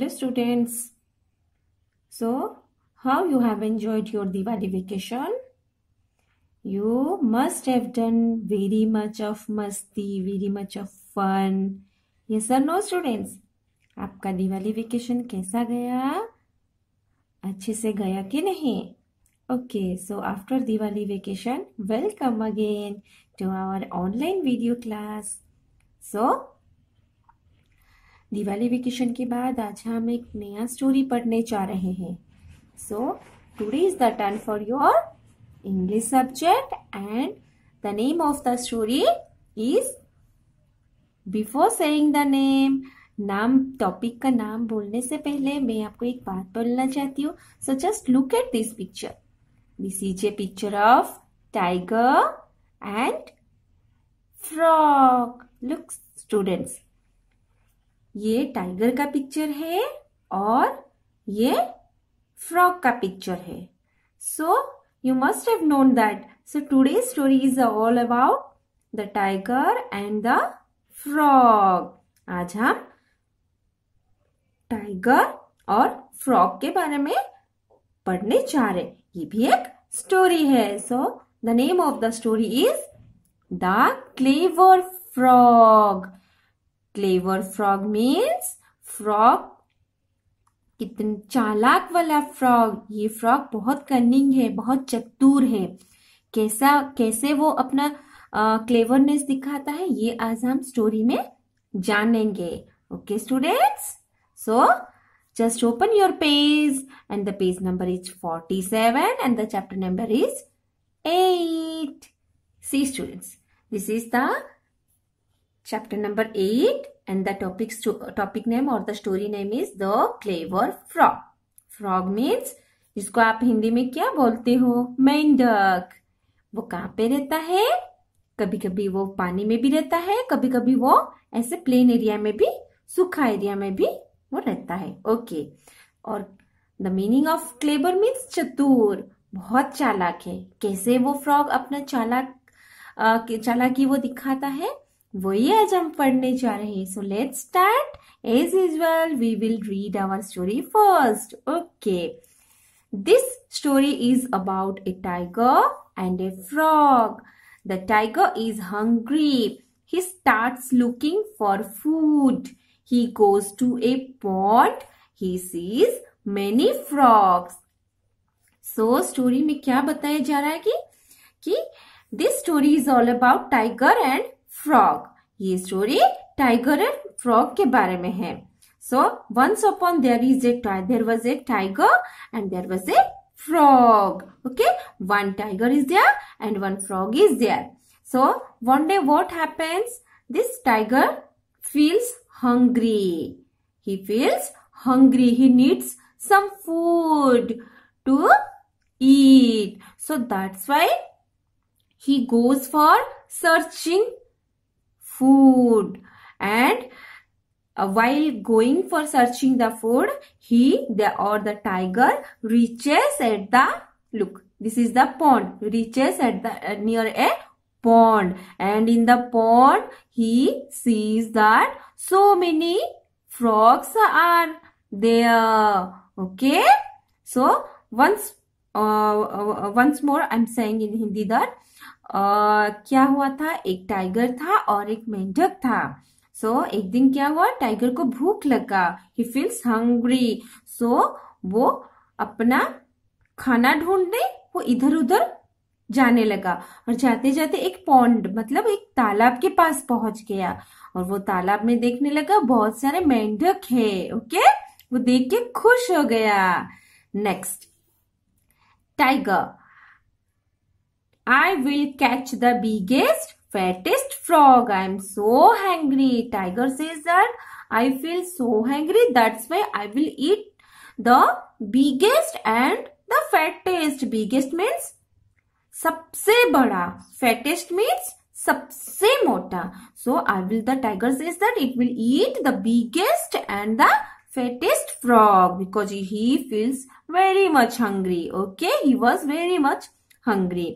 Hello students. So, how you have enjoyed your Diwali vacation? You must have done very much of masti, very much of fun. Yes or no students? आपका Diwali vacation कैसा गया अच्छे से गया कि नहीं okay so after Diwali vacation welcome again to our online video class so Diwali vacation के बाद आज हम एक नया स्टोरी पढ़ने जा रहे हैं। So today is the turn for your English subject and the name of the story is before saying the name नाम टॉपिक का नाम बोलने से पहले मैं आपको एक बात बोलना चाहती हूँ। So just look at this picture this is a picture of tiger and frog look students ये टाइगर का पिक्चर है और ये फ्रॉग का पिक्चर है। So you must have known that so today story is all about the tiger and the frog आज हम tiger और फ्रॉग के बारे में पढ़ने जा रहे ये भी एक स्टोरी है। So the name of the story is the clever frog clever frog means frog कितने चालाक वाला फ्रॉग ये फ्रॉग बहुत कनिंग है, बहुत चतुर है। कैसा, कैसे वो अपना क्लेवरनेस दिखाता है, ये आज हम स्टोरी में जानेंगे। Okay students so just open your page and the page number is forty seven and the chapter number is eight C students this is the chapter number eight and the topic topic name or the story name is the clever frog. Frog means इसको आप हिंदी में क्या बोलते हो? मेंढक। वो कहाँ पे रहता है? कभी कभी वो पानी में भी रहता है कभी कभी वो ऐसे प्लेन एरिया में भी, सूखा एरिया में भी वो रहता है। ओके और the meaning of clever means चतुर। बहुत चालाक है। कैसे वो फ्रॉग अपना चालाक चालाकी वो दिखाता है? वही आज हम पढ़ने जा रहे हैं so let start as usual we will read our story first okay this story is about a tiger and a frog the tiger is hungry he starts looking for food he goes to a pond. He sees many frogs. So, story में क्या बताया जा रहा है कि कि this story is all about tiger and frog ये story tiger and frog के बारे में है so once upon there is a there was a tiger and there was a frog okay one tiger is there and one frog is there so one day what happens this tiger feels hungry. He feels hungry. He needs some food to eat. So that's why he goes for searching food. And uh, while going for searching the food he the or the tiger reaches at the look this is the pond reaches at the uh, near a pond. And in the pond he sees that so many frogs are there. Okay? So once uh, uh, once more i'm saying in hindi that uh, क्या हुआ था? एक tiger था और एक मेंढक था। सो so, एक दिन क्या हुआ? टाइगर को भूख लगा। ही फील्स हंग्री सो वो अपना खाना ढूँढने वो इधर उधर जाने लगा और जाते जाते एक पौंड मतलब एक तालाब के पास पहुँच गया और वो तालाब में देखने लगा बहुत सारे मेंढक है ओके वो देख के खुश हो गया। Next tiger I will catch the biggest fattest frog i am so hungry tiger says that i feel so hungry that's why i will eat the biggest and the fattest biggest means सबसे बड़ा फेटेस्ट means सबसे मोटा so I will the tiger says that it will eat the biggest and the fattest frog because he feels very much hungry okay he was very much hungry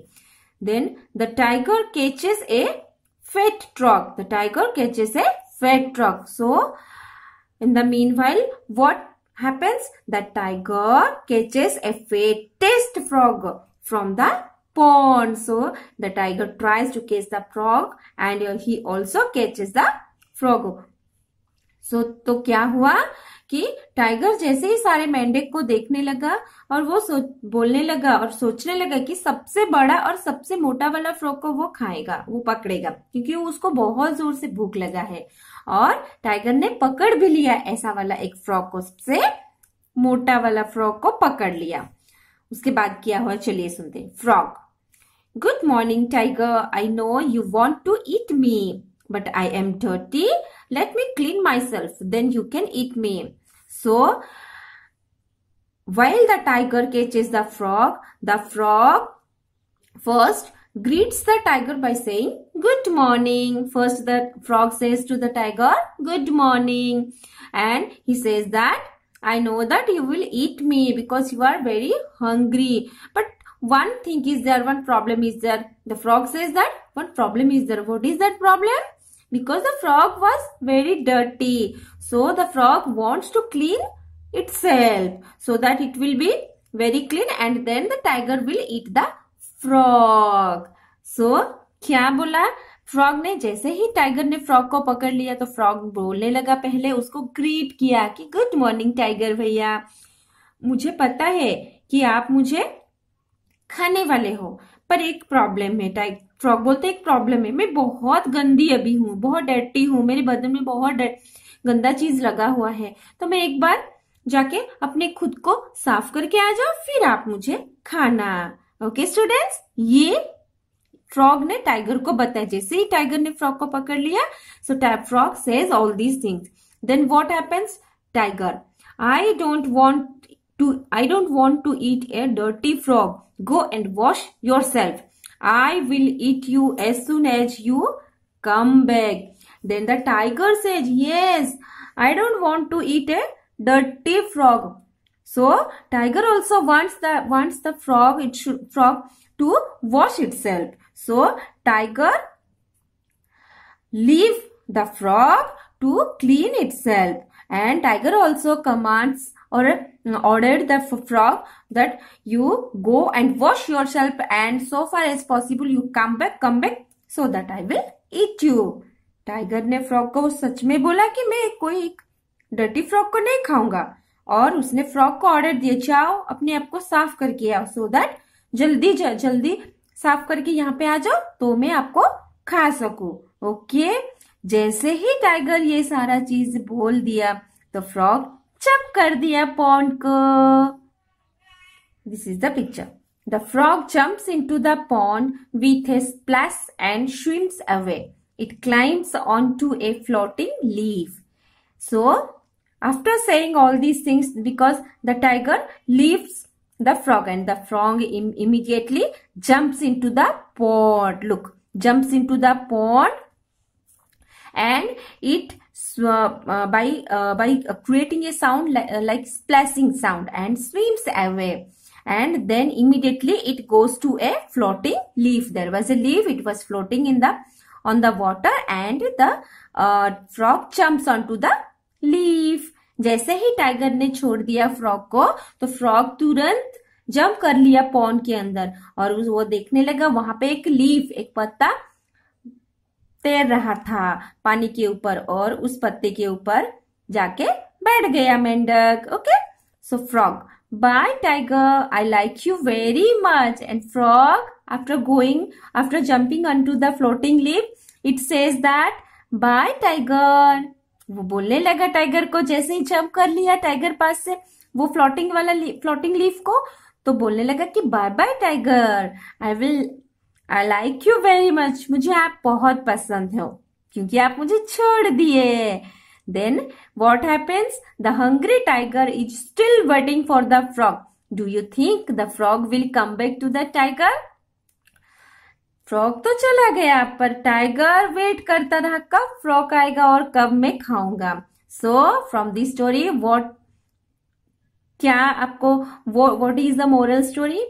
then the tiger catches a fat frog the tiger catches a fat frog so in the meanwhile what happens? The tiger catches a fattest frog from the pond. So the tiger tries to catch the frog and he also catches the frog so तो क्या हुआ कि tiger जैसे ही सारे मेंढक को देखने लगा और वो सोच बोलने लगा और सोचने लगा कि सबसे बड़ा और सबसे मोटा वाला फ्रॉक को वो खाएगा, वो पकड़ेगा, क्योंकि उसको बहुत ज़ोर से भूख लगा है। और टाइगर ने पकड़ भी लिया ऐसा वाला एक फ्रॉक को, सबसे मोटा वाला फ्रॉक को पकड़ लिया। उसके बाद क्या हुआ? चलिए सुनते frog good morning tiger I know you want to eat me but I am dirty. Let me clean myself. Then you can eat me. So, while the tiger catches the frog, the frog first greets the tiger by saying, Good morning. First, the frog says to the tiger, Good morning. And he says that, I know that you will eat me because you are very hungry. But one thing is there, one problem is there. The frog says that one problem is there. What is that problem? Because the frog was very dirty. So the frog wants to clean itself so that it will be very clean and then the tiger will eat the frog. So क्या बोला frog ने जैसे ही tiger ने frog को पकड़ लिया तो frog बोलने लगा पहले उसको ग्रीट किया कि गुड मॉर्निंग टाइगर भैया मुझे पता है कि आप मुझे खाने वाले हो पर एक प्रॉब्लम है टाइगर फ्रॉक बोलते एक प्रॉब्लम है। मैं बहुत गंदी अभी हूँ, बहुत डर्टी हूँ, मेरे बदन में बहुत गंदा चीज़ लगा हुआ है। तो मैं एक बार जाके अपने खुद को साफ़ करके आ जाओ फिर आप मुझे खाना। ओके स्टूडेंट्स ये फ्रॉग ने टाइगर को बताया। जैसे ही टाइगर ने फ्रॉग को पकड़ लिया so frog says all these things then what happens tiger I don't want to I don't want to eat a dirty frog go and wash yourself I will eat you as soon as you come back. Then the tiger says, yes, I don't want to eat a dirty frog. So tiger also wants the wants the frog it should frog to wash itself. So tiger leave the frog to clean itself and tiger also commands or ordered the frog that you go and wash yourself and so far as possible you come back come back so that I will eat you. Tiger ने frog को सच में बोला कि मैं कोई dirty frog को नहीं खाऊँगा और उसने फ्रॉग को ऑर्डर दिया, जाओ, अपने आप को साफ़ करके आओ सो दैट जल्दी जल्दी साफ़ करके यहाँ पे आ जाओ तो मैं आपको खा सकू ओके जैसे ही टाइगर ये सारा चीज़ बोल दिया तो फ्रॉग चप कर दिया पॉन्ड को this is the picture the frog jumps into the pond with a splash and swims away it climbs onto a floating leaf. So, after saying all these things, because the tiger leaves the frog and the frog Im immediately jumps into the pond. Look, jumps into the pond and it uh, by uh, by creating a sound like, uh, like splashing sound and swims away and then immediately it goes to a floating leaf there was a leaf it was floating in the on the water and the uh, frog jumps onto the leaf जैसे ही tiger ने छोड़ दिया frog को तो frog तुरंत jump कर लिया pond के अंदर और वो देखने लगा वहाँ पे एक लीफ एक पत्ता तैर रहा था। पानी के ऊपर और उस पत्ते के ऊपर जाके बैठ गया मेंढक okay so frog bye tiger I like you very much and frog after going after jumping on to the floating leaf it says that bye tiger वो बोलने लगा टाइगर को, जैसे ही जंप कर लिया टाइगर पास से, वो फ्लोटिंग वाला फ्लोटिंग लीफ को तो बोलने लगा कि bye bye tiger I will I like you very much मुझे आप बहुत पसंद हो, क्योंकि आप मुझे छोड़ दिए। Then what happens the hungry tiger is still waiting for the frog do you think the frog will come back to the tiger frog तो चला गया, पर टाइगर वेट करता रहा, कब फ्रॉग आएगा और कब मैं खाऊँगा। So from this story what क्या आपको what is the moral story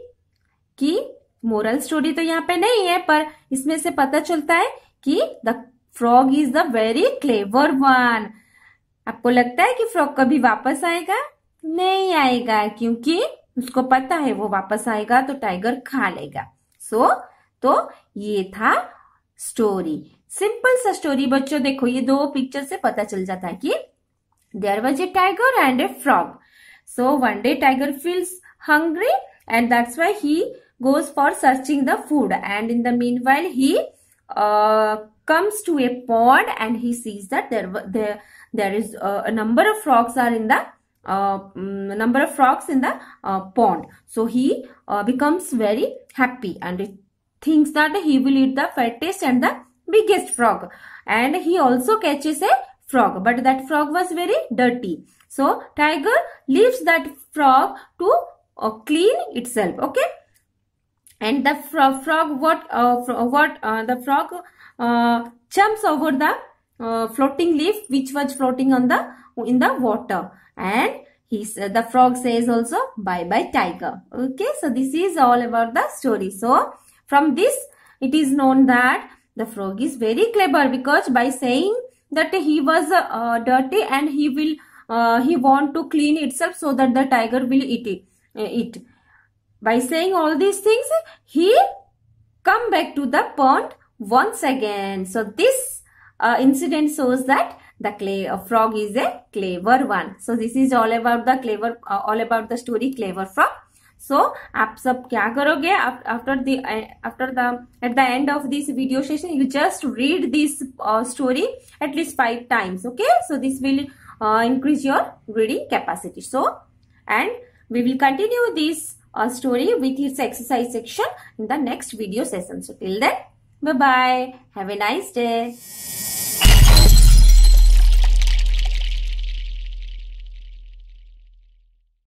कि मोरल स्टोरी तो यहाँ पे नहीं है पर इसमें से पता चलता है कि the frog is the very clever one आपको लगता है कि फ्रॉग कभी वापस आएगा? नहीं आएगा क्योंकि उसको पता है वो वापस आएगा तो टाइगर खा लेगा। सो so, तो ये था स्टोरी सिंपल सा स्टोरी बच्चों देखो ये दो पिक्चर से पता चल जाता है कि there was a tiger and a frog so one day tiger feels hungry and that's why he goes for searching the food. And in the meanwhile he uh, comes to a pond and he sees that there there there is uh, a number of frogs are in the uh, mm, number of frogs in the uh, pond. So he uh, becomes very happy and thinks that he will eat the fattest and the biggest frog. And he also catches a frog but that frog was very dirty. So tiger leaves that frog to uh, clean itself okay and the frog, frog what uh, what uh, the frog uh, jumps over the uh, floating leaf which was floating on the in the water. And uh, the frog says also bye bye tiger. Okay so this is all about the story. So from this it is known that the frog is very clever because by saying that he was uh, dirty and he will uh, he want to clean itself so that the tiger will eat it, uh, eat by saying all these things, he come back to the pond once again. So this uh, incident shows that the clay uh, frog is a clever one. So this is all about the clever, uh, all about the story clever frog. So आप सब क्या करोगे after the after the at the end of this video session you just read this uh, story at least five times okay so this will uh, increase your reading capacity so and we a story with its exercise section in the next video session. So till then, bye-bye. Have a nice day.